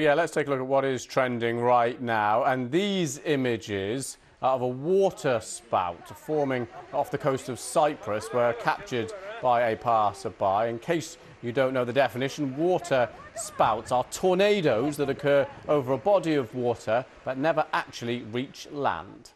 Yeah, let's take a look at what is trending right now. And these images of a water spout forming off the coast of Cyprus were captured by a passerby. In case you don't know the definition, water spouts are tornadoes that occur over a body of water but never actually reach land.